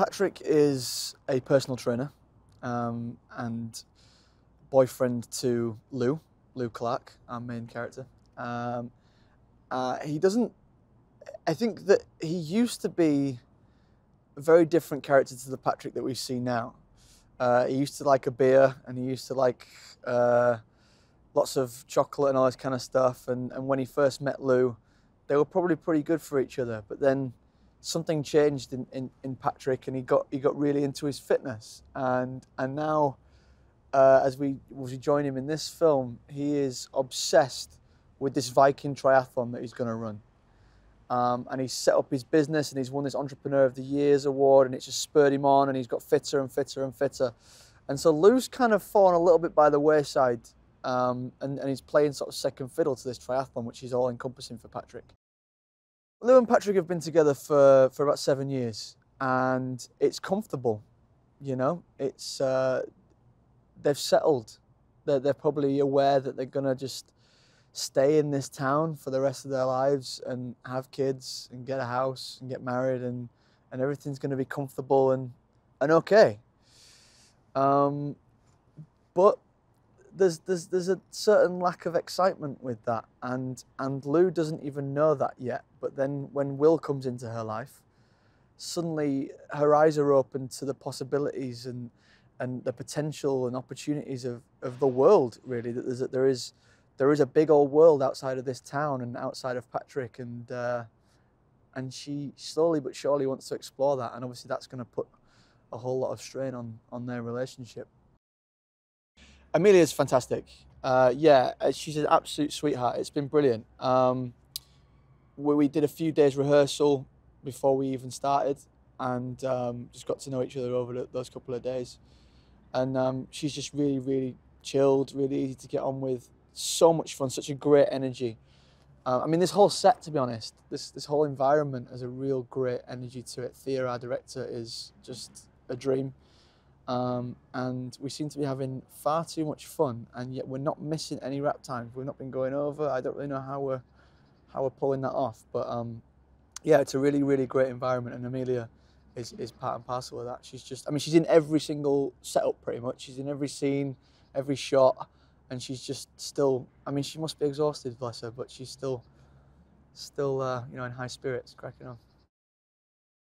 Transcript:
Patrick is a personal trainer um, and boyfriend to Lou, Lou Clark, our main character. Um, uh, he doesn't. I think that he used to be a very different character to the Patrick that we see now. Uh, he used to like a beer and he used to like uh, lots of chocolate and all this kind of stuff. And, and when he first met Lou, they were probably pretty good for each other. But then something changed in, in, in Patrick and he got he got really into his fitness. And and now uh, as we as we join him in this film, he is obsessed with this Viking triathlon that he's going to run. Um, and he's set up his business and he's won this Entrepreneur of the Years award and it's just spurred him on and he's got fitter and fitter and fitter. And so Lou's kind of fallen a little bit by the wayside um, and, and he's playing sort of second fiddle to this triathlon, which is all encompassing for Patrick. Lou and Patrick have been together for, for about seven years and it's comfortable, you know, it's, uh, they've settled. They're, they're probably aware that they're going to just stay in this town for the rest of their lives and have kids and get a house and get married and, and everything's going to be comfortable and, and okay. Um, but there's, there's, there's a certain lack of excitement with that. And, and Lou doesn't even know that yet. But then when Will comes into her life, suddenly her eyes are open to the possibilities and, and the potential and opportunities of, of the world, really, that there's, there is there is a big old world outside of this town and outside of Patrick, and uh, and she slowly but surely wants to explore that, and obviously that's going to put a whole lot of strain on on their relationship. Emilia's fantastic. Uh, yeah, uh, she's an absolute sweetheart. It's been brilliant. Um, we, we did a few days rehearsal before we even started, and um, just got to know each other over those couple of days. And um, she's just really, really chilled, really easy to get on with so much fun, such a great energy. Uh, I mean, this whole set, to be honest, this this whole environment has a real great energy to it. Thea, our director, is just a dream, um, and we seem to be having far too much fun, and yet we're not missing any wrap times. We've not been going over. I don't really know how we're how we're pulling that off, but um, yeah, it's a really really great environment, and Emilia is is part and parcel of that. She's just, I mean, she's in every single setup pretty much. She's in every scene, every shot and she's just still. I mean, she must be exhausted, bless her, but she's still, still, uh, you know, in high spirits, cracking on.